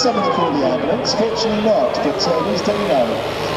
somebody call the ambulance? Fortunately not, but uh, at least know.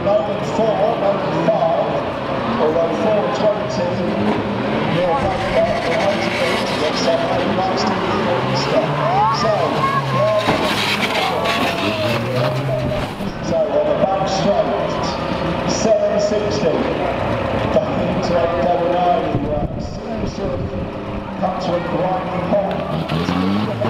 Roman 4, Roman 5, or Road 420, near Frank Burke, uh, the 90 metres, and 7 miles to the Easter. So, yeah. So, on the back straight, 760, back into 8 going early, seems to have to a grinding halt.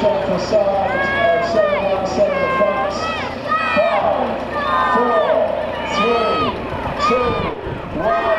check side of 717 France. Five, four, three, two, one.